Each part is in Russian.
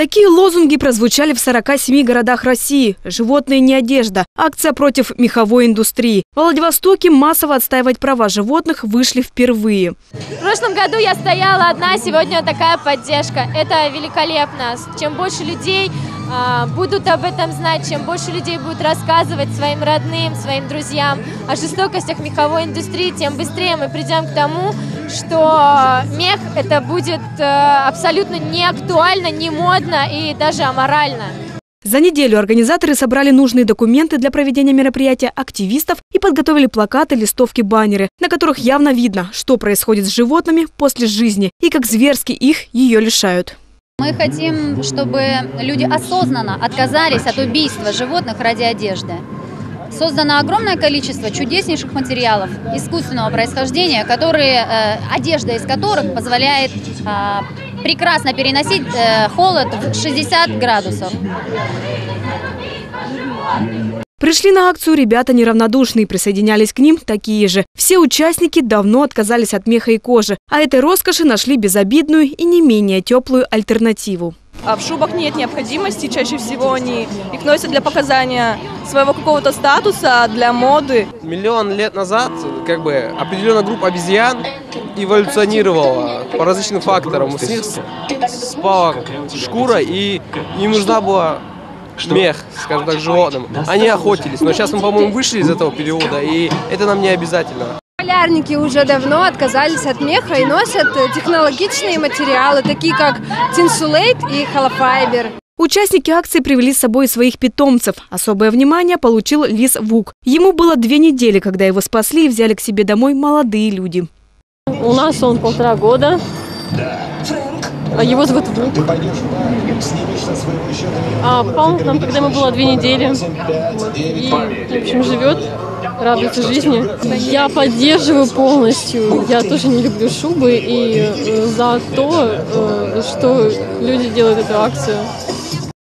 Такие лозунги прозвучали в 47 городах России. «Животные не одежда». Акция против меховой индустрии. В Владивостоке массово отстаивать права животных вышли впервые. В прошлом году я стояла одна, сегодня такая поддержка. Это великолепно. Чем больше людей будут об этом знать, чем больше людей будут рассказывать своим родным, своим друзьям о жестокостях меховой индустрии, тем быстрее мы придем к тому, что мех это будет э, абсолютно не актуально, не модно и даже аморально. За неделю организаторы собрали нужные документы для проведения мероприятия активистов и подготовили плакаты, листовки, баннеры, на которых явно видно, что происходит с животными после жизни и как зверски их ее лишают. Мы хотим, чтобы люди осознанно отказались от убийства животных ради одежды. Создано огромное количество чудеснейших материалов искусственного происхождения, которые, э, одежда из которых позволяет э, прекрасно переносить э, холод в 60 градусов. Пришли на акцию ребята неравнодушные, присоединялись к ним такие же. Все участники давно отказались от меха и кожи, а этой роскоши нашли безобидную и не менее теплую альтернативу. А в шубах нет необходимости, чаще всего они их носят для показания своего какого-то статуса, для моды. Миллион лет назад как бы определенная группа обезьян эволюционировала по различным факторам. С них спала шкура, и им нужна была мех, скажем так, животным. Они охотились, но сейчас мы, по-моему, вышли из этого периода, и это нам не обязательно. Полярники уже давно отказались от меха и носят технологичные материалы, такие как тинсулейт и холофайбер. Участники акции привели с собой своих питомцев. Особое внимание получил лис Вук. Ему было две недели, когда его спасли и взяли к себе домой молодые люди. У нас он полтора года. А его зовут Вук. А попал к нам, когда ему было две недели. И, в общем, живет, радуется жизни. Я поддерживаю полностью. Я тоже не люблю шубы. И э, за то, э, что люди делают эту акцию.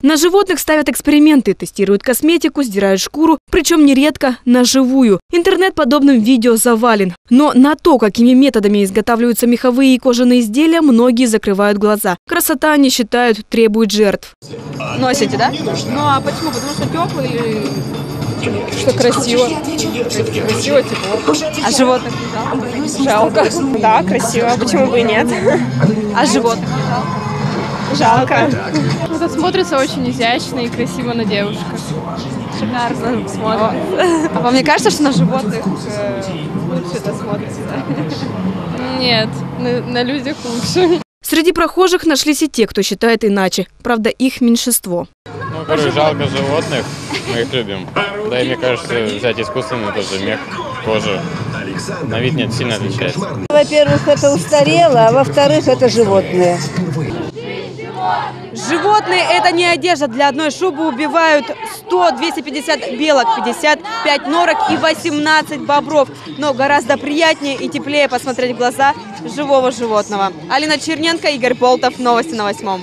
На животных ставят эксперименты, тестируют косметику, сдирают шкуру, причем нередко на живую. Интернет подобным видео завален. Но на то, какими методами изготавливаются меховые и кожаные изделия, многие закрывают глаза. Красота, они считают, требует жертв. Носите, да? Ну а почему? Потому что теплый или что красиво. Красиво, тепло. А животных не жалко? Жалко. Да, красиво. Почему бы и нет? А животных не жалко? Жалко. Это смотрится очень изящно и красиво на девушках. Шикарно смотрится. А вам не кажется, что на животных э, лучше это смотрится? Нет, на, на людях лучше. Среди прохожих нашлись и те, кто считает иначе. Правда, их меньшинство. Ну, короче, жалко животных, мы их любим. Да и мне кажется, взять искусственный тоже мех, кожу, на вид нет сильно отличается. Во-первых, это устарело, а во-вторых, это животные. Животные – это не одежда. Для одной шубы убивают 100-250 белок, 55 норок и 18 бобров. Но гораздо приятнее и теплее посмотреть в глаза живого животного. Алина Черненко, Игорь Болтов. Новости на восьмом.